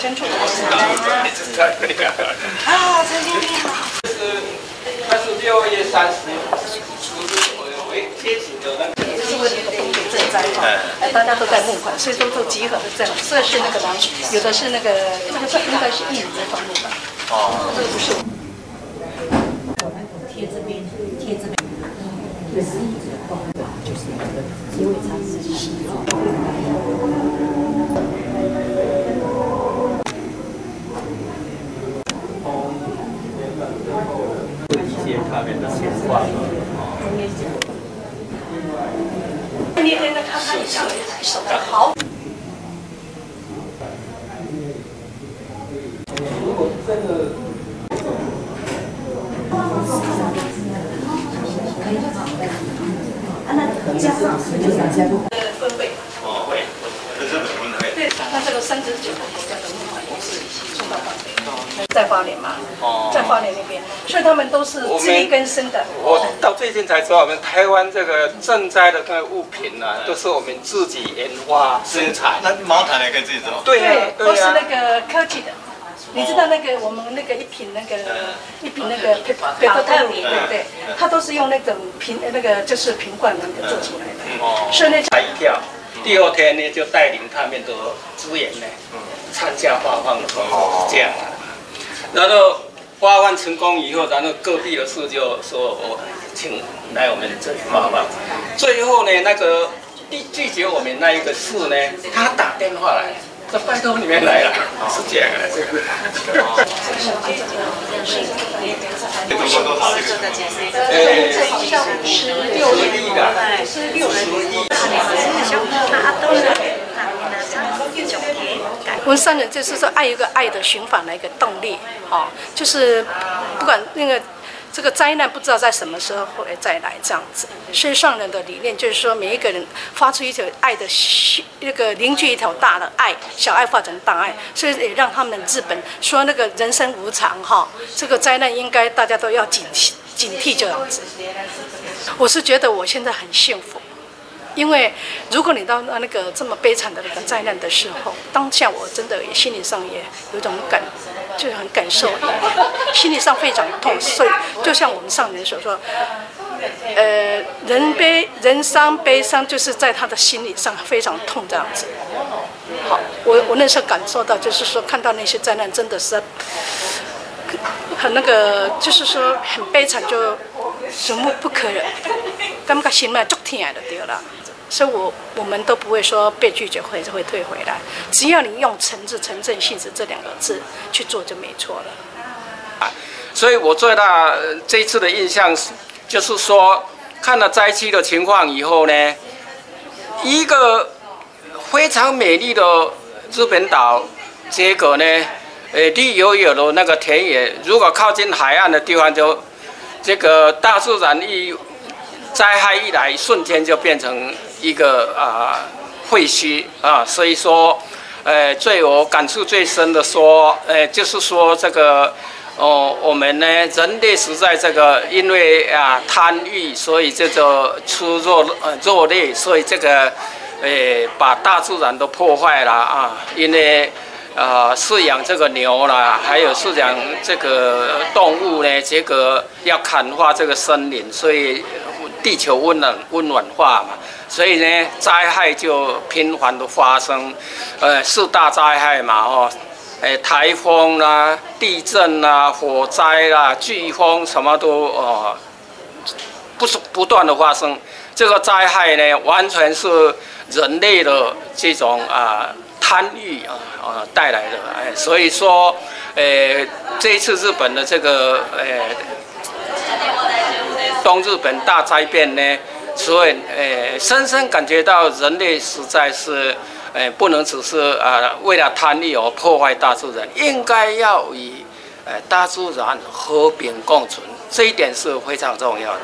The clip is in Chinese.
真处啊，陈经理好。是，它是六月三十，不是为贴纸的那个。就是为那个风水赈灾哈，哎，大家都在募款，所以都都集合的这样。这是那个，有的是那个，应该是印尼的方面吧？哦，这个不是。贴这边，贴这边，就是一直放，就是那个结尾茶是们的情况。那天呢，看看你上的好。如果真的，啊，那加上就是加入呃分会。哦会，这是分会。对，那这个三十九个国家的募款也是送到台北，在花莲嘛，哦在花莲那边，所以他们都是自力更生的。我到最近才知道，我们台湾这个赈灾的那个物品呢，都是我们自己研发生产。那毛毯也可以自己做。对呀，都是那个科技的。你知道那个我们那个一瓶那个一瓶那个培培特特米，对不对？它都是用那种瓶那个就是瓶罐那个做出来的。所以那吓一跳。第二天呢，就带领他们的资源呢，参加发放的工作，是这样的。然后发放成功以后，然后各地的市就说我请来我们这里发放。最后呢，那个拒拒绝我们那一个市呢，他打电话来。拜托你们来了，是这样的，这个。我们三人就是说爱一个爱的循环的一个动力，哦，就是不管那个。这个灾难不知道在什么时候会再来，这样子。所以上人的理念就是说，每一个人发出一条爱的，那个凝聚一条大的爱，小爱化成大爱。所以也让他们日本说那个人生无常哈，这个灾难应该大家都要警惕警惕这样子。我是觉得我现在很幸福。因为如果你到那那个这么悲惨的那个灾难的时候，当下我真的心理上也有种感，就是很感受，心理上非常痛。所以就像我们上人所说，呃，人悲人伤悲伤，就是在他的心理上非常痛这样子。好，我我那时候感受到，就是说看到那些灾难真的是很那个，就是说很悲惨，就什么不可忍，感觉心脉足痛的对了。所以，我我们都不会说被拒绝会会退回来，只要你用诚挚、诚正、信实这两个字去做，就没错了。啊，所以我最大这次的印象是，就是说看了灾区的情况以后呢，一个非常美丽的日本岛，结果呢，呃，绿油油的那个田野，如果靠近海岸的地方，就这个大自然一灾害一来，瞬间就变成。一个啊废墟啊，所以说，呃，最我感触最深的说，呃，就是说这个，哦，我们呢，人类实在这个，因为啊贪欲，所以这个出弱呃弱劣，所以这个，呃，把大自然都破坏了啊，因为啊饲养这个牛啦，还有饲养这个动物呢，结果要砍伐这个森林，所以地球温暖温暖化嘛。所以呢，灾害就频繁的发生，呃，四大灾害嘛，哦，诶，台风啦、地震啦、火灾啦、飓风，什么都哦，不是不断的发生。这个灾害呢，完全是人类的这种啊贪欲啊啊带来的。哎，所以说，诶，这一次日本的这个呃东日本大灾变呢。所以，呃，深深感觉到人类实在是，呃，不能只是啊为了贪利而破坏大自然，应该要与呃大自然和平共存，这一点是非常重要的。